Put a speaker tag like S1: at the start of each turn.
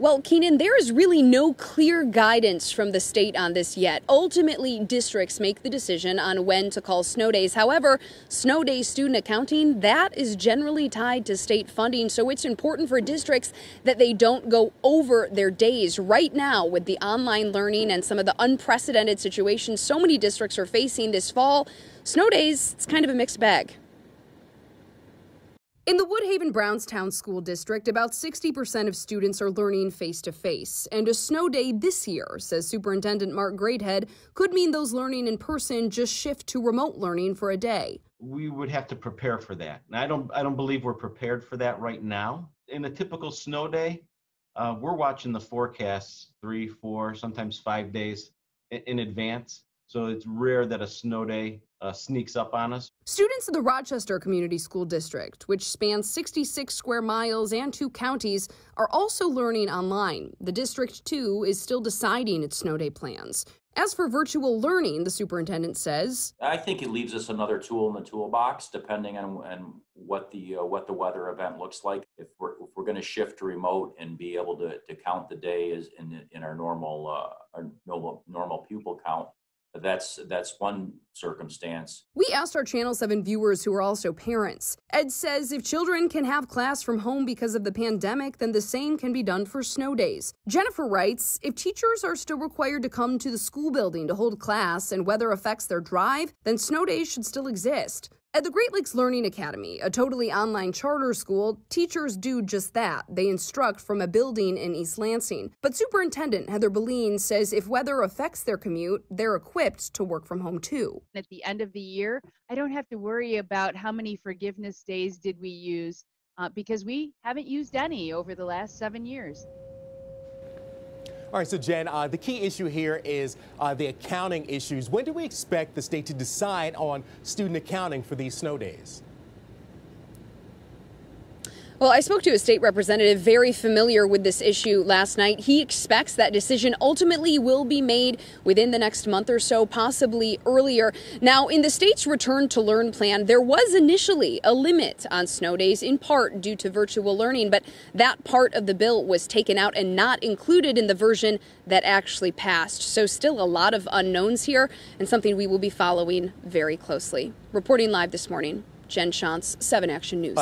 S1: Well, Keenan, there is really no clear guidance from the state on this yet. Ultimately, districts make the decision on when to call snow days. However, snow day student accounting, that is generally tied to state funding. So it's important for districts that they don't go over their days. Right now, with the online learning and some of the unprecedented situations so many districts are facing this fall, snow days, it's kind of a mixed bag. In the Woodhaven Brownstown School District, about 60% of students are learning face to face. And a snow day this year, says Superintendent Mark Greathead, could mean those learning in person just shift to remote learning for a day.
S2: We would have to prepare for that. And I don't I don't believe we're prepared for that right now. In a typical snow day, uh, we're watching the forecasts three, four, sometimes five days in, in advance. So it's rare that a snow day uh, sneaks up on us.
S1: Students in the Rochester Community School District, which spans 66 square miles and two counties, are also learning online. The district, too, is still deciding its snow day plans. As for virtual learning, the superintendent says,
S3: I think it leaves us another tool in the toolbox, depending on, on what the uh, what the weather event looks like. If we're if we're going to shift to remote and be able to, to count the days in in our normal uh, our normal normal pupil count, that's that's one circumstance.
S1: We asked our Channel 7 viewers who are also parents. Ed says if children can have class from home because of the pandemic, then the same can be done for snow days. Jennifer writes, if teachers are still required to come to the school building to hold class and weather affects their drive, then snow days should still exist. At the Great Lakes Learning Academy, a totally online charter school, teachers do just that. They instruct from a building in East Lansing. But Superintendent Heather Beline says if weather affects their commute, they're equipped to work from home too.
S4: At the end of the year, I don't have to worry about how many forgiveness days did we use uh, because we haven't used any over the last seven years.
S5: All right, so Jen, uh, the key issue here is uh, the accounting issues. When do we expect the state to decide on student accounting for these snow days?
S1: Well, I spoke to a state representative very familiar with this issue last night. He expects that decision ultimately will be made within the next month or so, possibly earlier. Now, in the state's return to learn plan, there was initially a limit on snow days, in part due to virtual learning, but that part of the bill was taken out and not included in the version that actually passed. So, still a lot of unknowns here, and something we will be following very closely. Reporting live this morning, Jen Schanz, 7 Action News.